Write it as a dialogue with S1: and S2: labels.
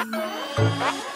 S1: Ha ha ha!